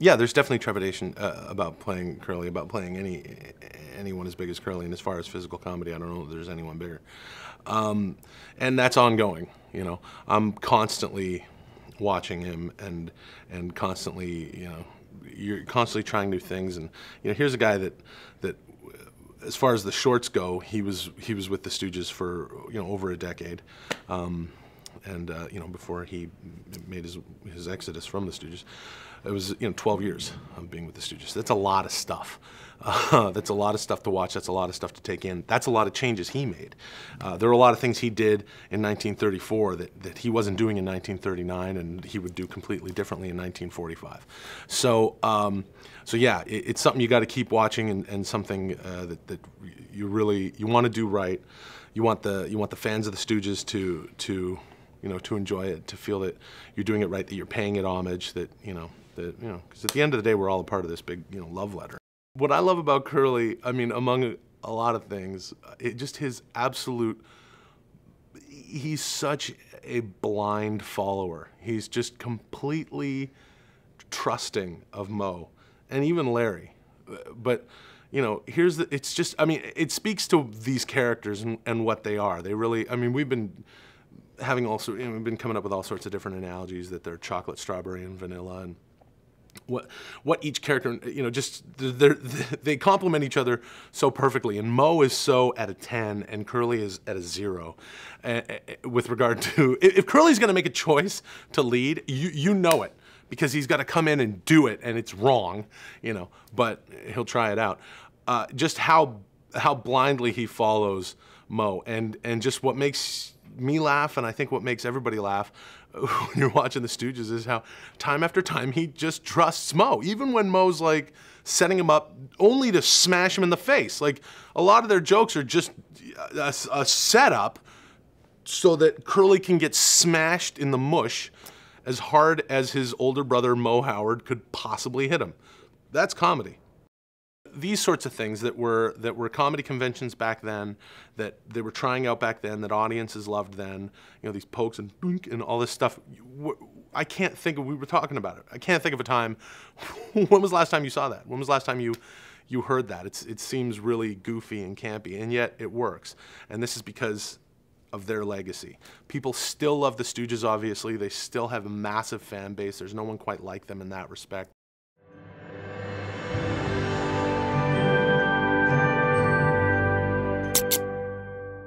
Yeah, there's definitely trepidation uh, about playing Curly, about playing any anyone as big as Curly. And as far as physical comedy, I don't know if there's anyone bigger. Um, and that's ongoing. You know, I'm constantly watching him and and constantly, you know, you're constantly trying new things. And you know, here's a guy that that as far as the shorts go, he was he was with the Stooges for you know over a decade. Um, and uh, you know before he made his his exodus from the Stooges, it was you know 12 years of being with the Stooges. That's a lot of stuff. Uh, that's a lot of stuff to watch. That's a lot of stuff to take in. That's a lot of changes he made. Uh, there were a lot of things he did in 1934 that, that he wasn't doing in 1939, and he would do completely differently in 1945. So, um, so yeah, it, it's something you got to keep watching, and, and something uh, that, that you really you want to do right. You want the you want the fans of the Stooges to to you know to enjoy it, to feel that you're doing it right, that you're paying it homage, that you know that, you know, because at the end of the day, we're all a part of this big, you know, love letter. What I love about Curly, I mean, among a lot of things, it, just his absolute, he's such a blind follower. He's just completely trusting of Moe and even Larry. But, you know, here's the, it's just, I mean, it speaks to these characters and, and what they are. They really, I mean, we've been, having also you know, we've been coming up with all sorts of different analogies that they're chocolate, strawberry, and vanilla, and what what each character you know just they complement each other so perfectly. And Moe is so at a 10 and Curly is at a 0 uh, with regard to if Curly's going to make a choice to lead you you know it because he's got to come in and do it and it's wrong you know but he'll try it out. Uh, just how how blindly he follows Moe and and just what makes me laugh, and I think what makes everybody laugh when you're watching the Stooges is how time after time he just trusts Moe, even when Moe's like setting him up only to smash him in the face. Like a lot of their jokes are just a, a setup so that Curly can get smashed in the mush as hard as his older brother Moe Howard could possibly hit him. That's comedy these sorts of things that were that were comedy conventions back then that they were trying out back then that audiences loved then you know these pokes and and all this stuff I can't think of we were talking about it I can't think of a time when was the last time you saw that when was the last time you you heard that it's it seems really goofy and campy and yet it works and this is because of their legacy. People still love the Stooges, obviously. They still have a massive fan base. There's no one quite like them in that respect.